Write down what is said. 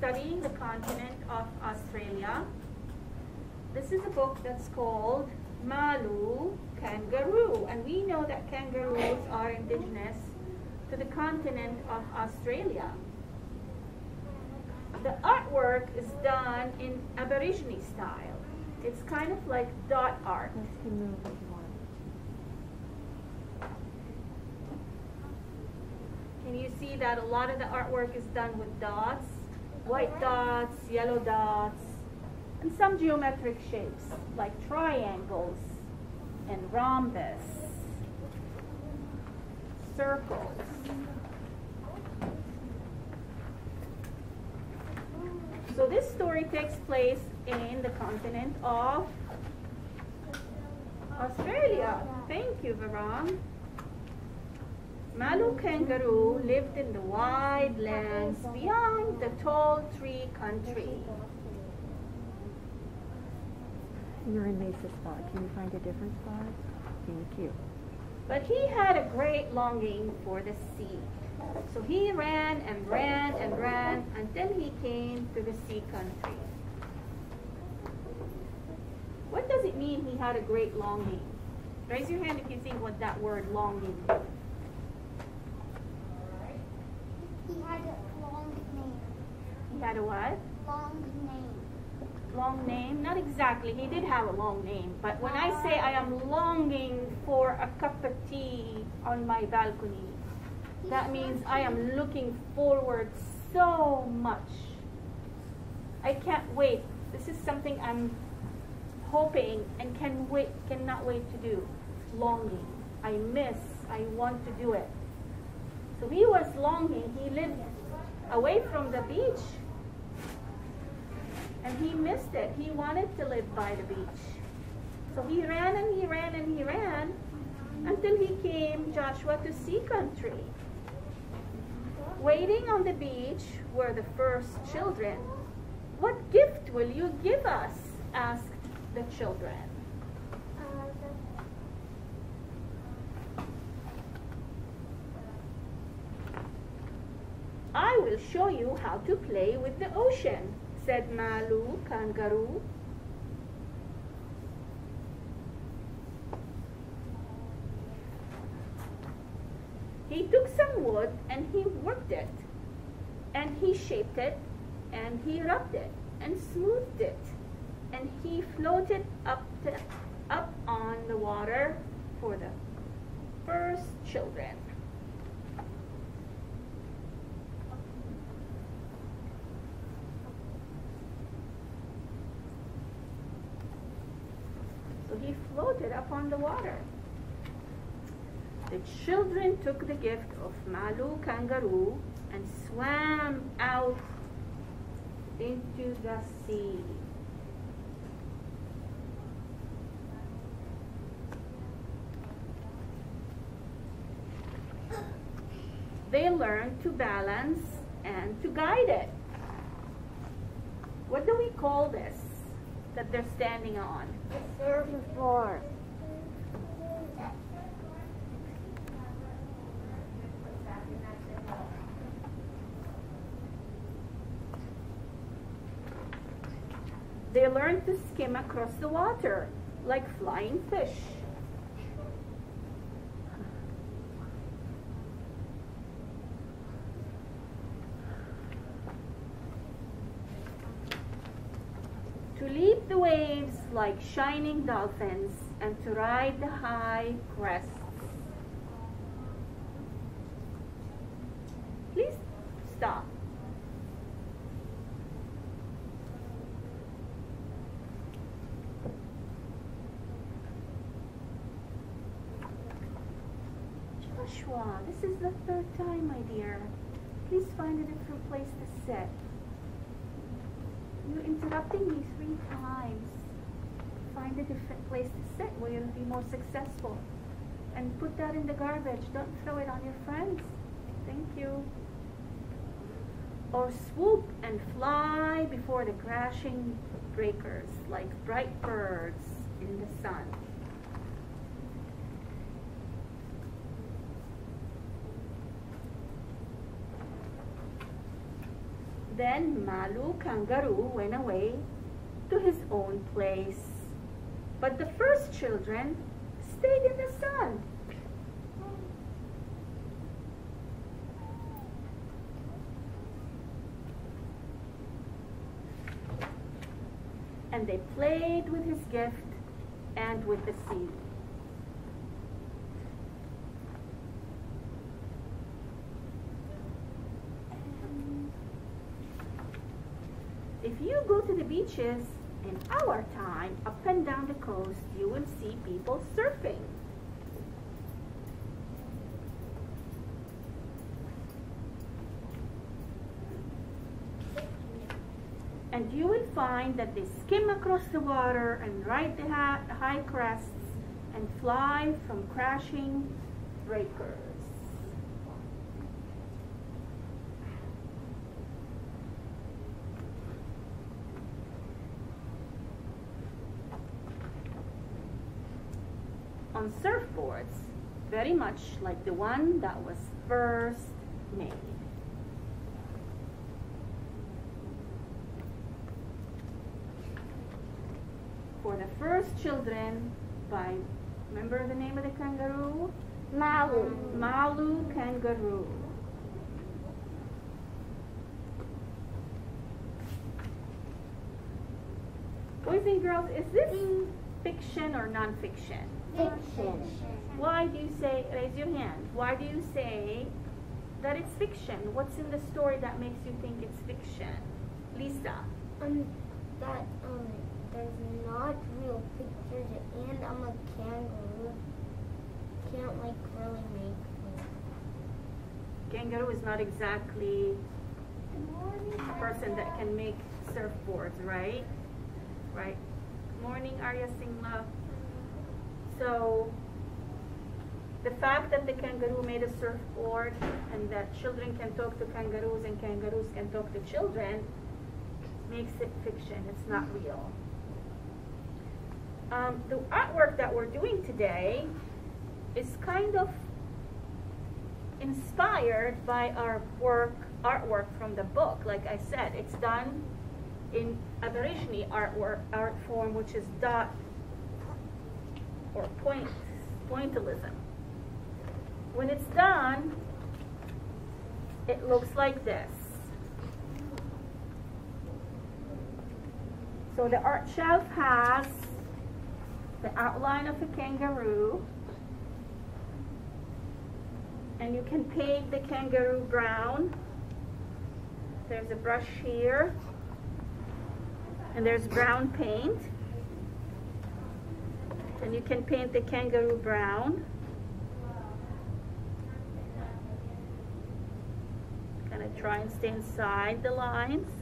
studying the continent of Australia. This is a book that's called Malu Kangaroo, and we know that kangaroos are indigenous to the continent of Australia. The artwork is done in Aborigine style. It's kind of like dot art. Can you see that a lot of the artwork is done with dots? White dots, yellow dots, and some geometric shapes like triangles and rhombus, circles. So this story takes place in the continent of Australia. Thank you, Varang. Malu kangaroo lived in the wide lands beyond the tall tree country. You're in Mesa's spot. Can you find a different spot? Thank you. But he had a great longing for the sea. So he ran and ran and ran until he came to the sea country. What does it mean he had a great longing? Raise your hand if you think what that word longing means. He had a long name. He had a what? Long name. Long name? Not exactly. He did have a long name. But when I say I am longing for a cup of tea on my balcony, that means I am looking forward so much. I can't wait. This is something I'm hoping and can wait cannot wait to do. Longing. I miss. I want to do it. So he was longing. He lived away from the beach. And he missed it. He wanted to live by the beach. So he ran and he ran and he ran until he came, Joshua, to sea country. Waiting on the beach were the first children. What gift will you give us? asked the children. I will show you how to play with the ocean, said Malu Kangaroo. He took some wood and he worked it, and he shaped it, and he rubbed it, and smoothed it, and he floated up, to, up on the water for the first children. So he floated up on the water. The children took the gift of Malu kangaroo and swam out into the sea. They learned to balance and to guide it. What do we call this that they're standing on? The surfboard. They learned to skim across the water like flying fish. To leap the waves like shining dolphins and to ride the high crests. Please stop. Joshua, this is the third time, my dear. Please find a different place to sit. You're interrupting me three times. Find a different place to sit where you'll be more successful. And put that in the garbage. Don't throw it on your friends. Thank you. Or swoop and fly before the crashing breakers like bright birds in the sun. Then Malu kangaroo went away to his own place. But the first children stayed in the sun. And they played with his gift and with the sea. If you go to the beaches in our time, up and down the coast, you will see people surfing. And you will find that they skim across the water and ride the high crests and fly from crashing breakers. On surfboards, very much like the one that was first made. For the first children by, remember the name of the kangaroo? Malu. Malu kangaroo. Boys and girls, is this mm. fiction or nonfiction? Fiction. Why do you say, raise your hand, why do you say that it's fiction? What's in the story that makes you think it's fiction? Lisa, Um, that um, there's not real pictures, and I'm a kangaroo. Can't like really make. kangaroo is not exactly a person that can make surfboards, right? Right. Morning, Arya Singla. So, the fact that the kangaroo made a surfboard and that children can talk to kangaroos and kangaroos can talk to children makes it fiction. It's not real. Um, the artwork that we're doing today is kind of inspired by our work, artwork from the book. Like I said, it's done in Aborigine artwork, art form, which is dot or point, pointillism. When it's done, it looks like this. So the art shelf has the outline of a kangaroo, and you can paint the kangaroo brown. There's a brush here, and there's brown paint. And you can paint the kangaroo brown. Kind of try and stay inside the lines.